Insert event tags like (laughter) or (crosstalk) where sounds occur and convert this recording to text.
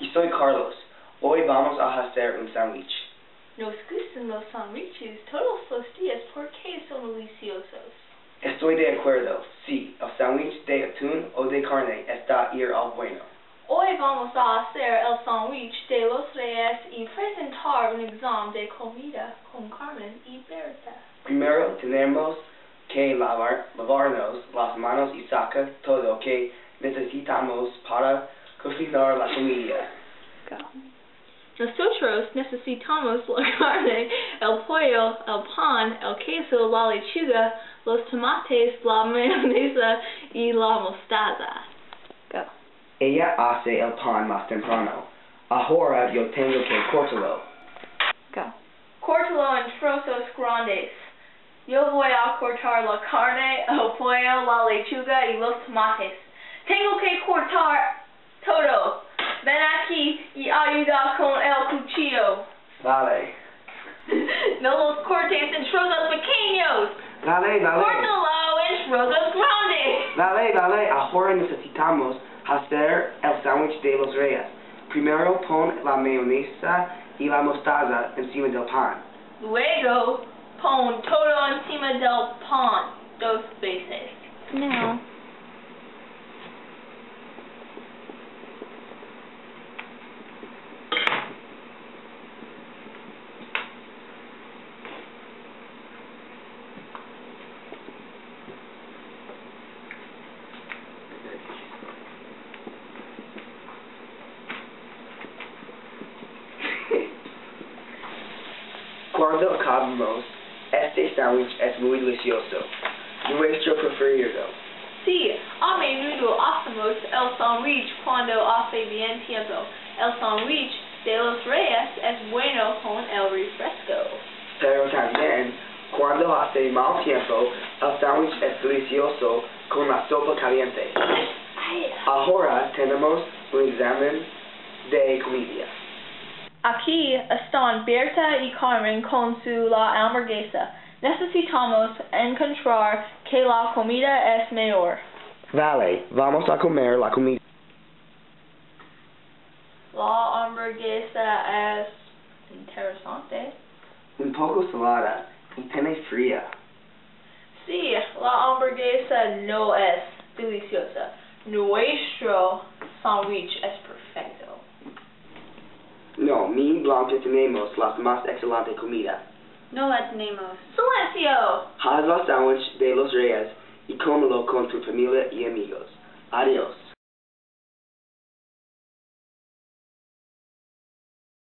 y soy Carlos. Hoy vamos a hacer un sándwich. Nos gustan los sándwiches todos los días porque son deliciosos. Estoy de acuerdo. Sí, el sándwich de atún o de carne está ir al bueno. Hoy vamos a hacer el sándwich de los reyes y presentar un examen de comida con Carmen y Berta. Primero tenemos que lavar, lavarnos las manos y sacar todo que necesitamos para cocinar la comida. Go. Nosotros necesitamos la carne, el pollo, el pan, el queso, la lechuga, los tomates, la mayonesa y la mostaza. Go. Ella hace el pan más temprano. Ahora yo tengo que cortarlo. Go. Córtalo en trozos grandes. Yo voy a cortar la carne, el pollo, la lechuga y los tomates. Tengo que cortar todo. Ven con el cuchillo. Vale. (laughs) no los cortes en trozos pequeños. Vale, vale. Córtalo en trozos grandes. Vale, vale. Ahora necesitamos hacer el sándwich de los reyes. Primero pon la mayonesa y la mostaza encima del pan. Luego, pon todo encima del pan dos veces. Acabamos, este sándwich es muy delicioso. Nuestro preferido. Sí, a menudo hacemos el sándwich cuando hace bien tiempo. El sándwich de los reyes es bueno con el refresco. Pero también, cuando hace mal tiempo, el sándwich es delicioso con la sopa caliente. Ahora tenemos un examen. Aquí están Berta y Carmen con su la hamburguesa. Necesitamos encontrar que la comida es mejor. Vale, vamos a comer la comida. La hamburguesa es interesante. Un poco salada y tiene fría. Sí, la hamburguesa no es deliciosa. Nuestro sándwich es perfecto. No, mi Blanca tenemos la más excelente comida. No la tenemos. Silencio! Haz la sándwich de los reyes y cómelo con tu familia y amigos. Adiós.